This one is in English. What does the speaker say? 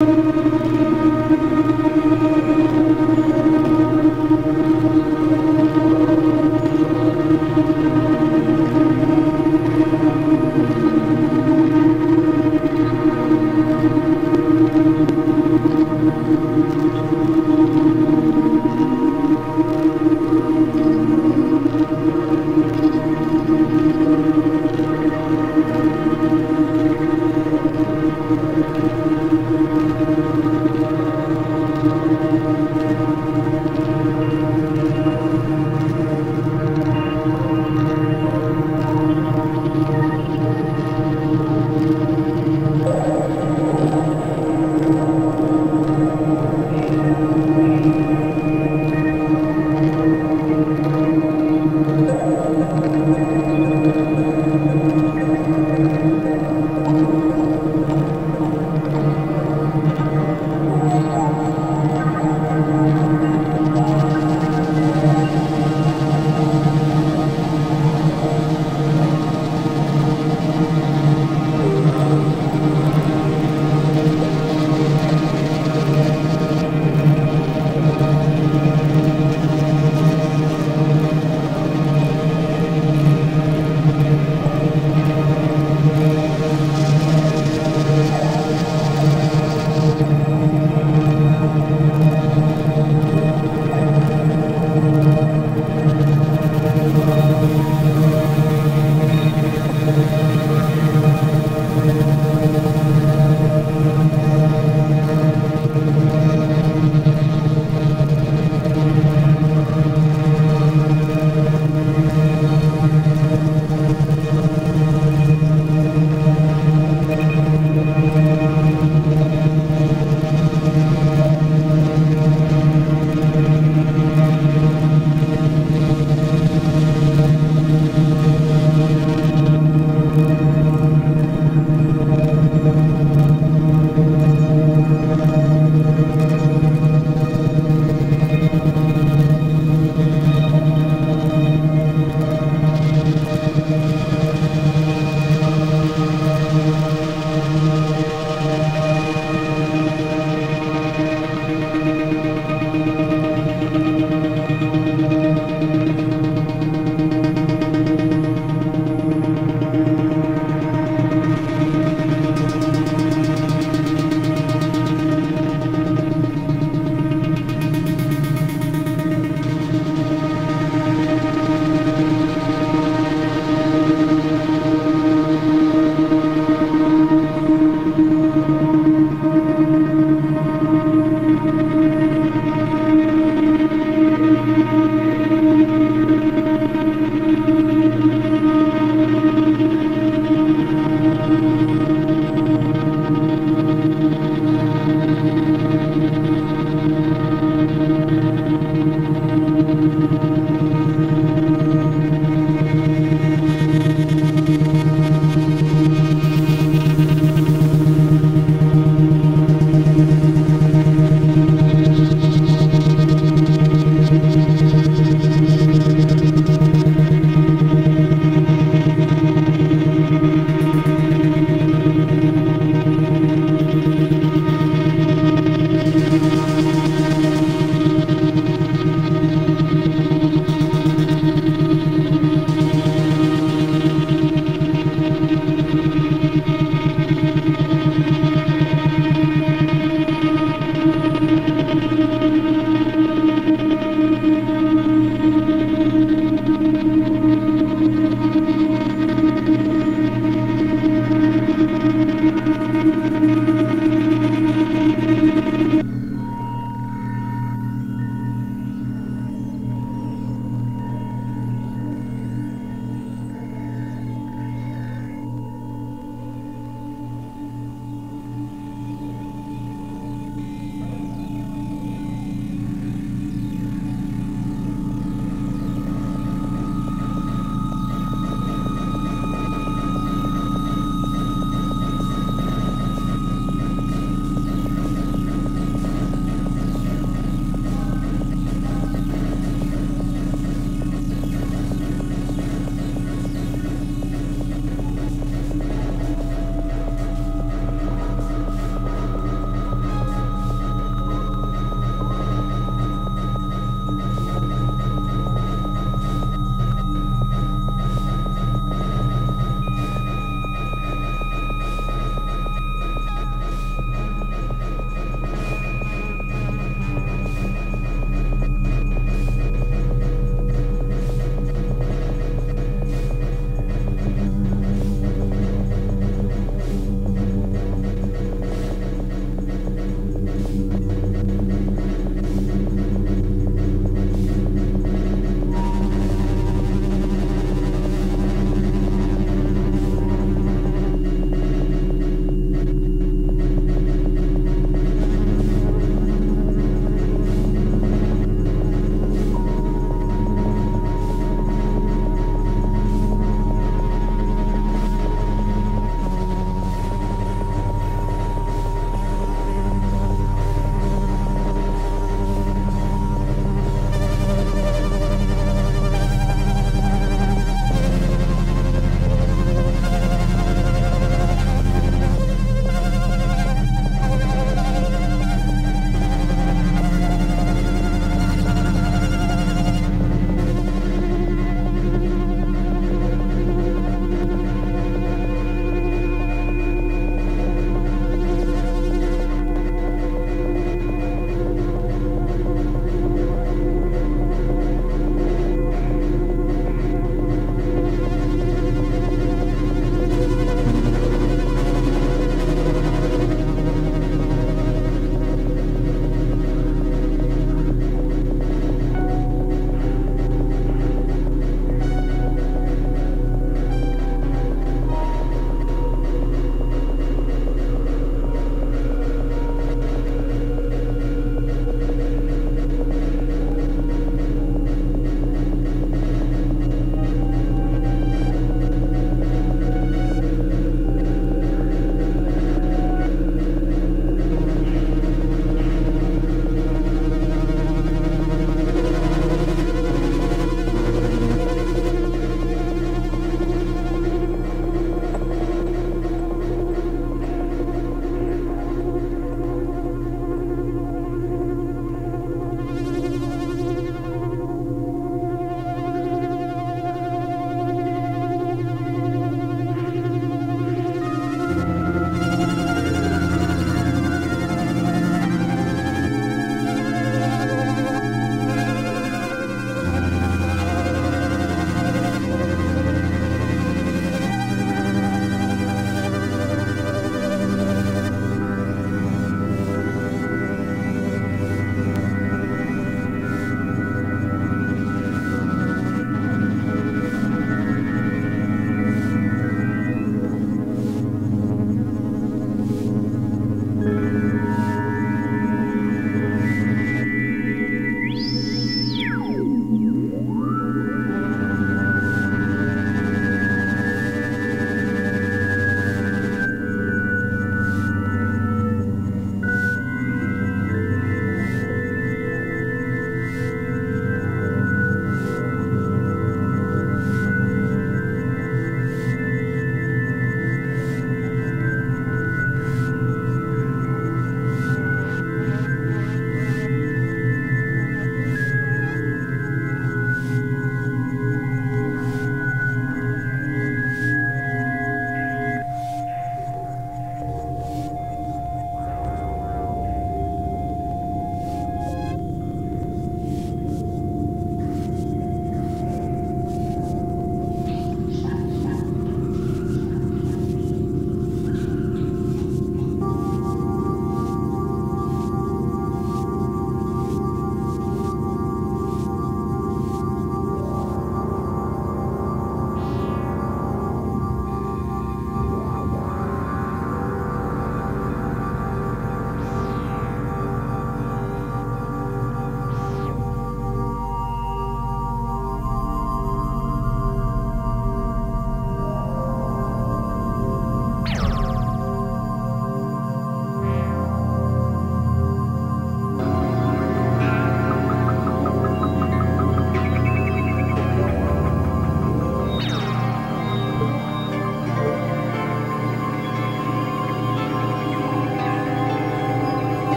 you.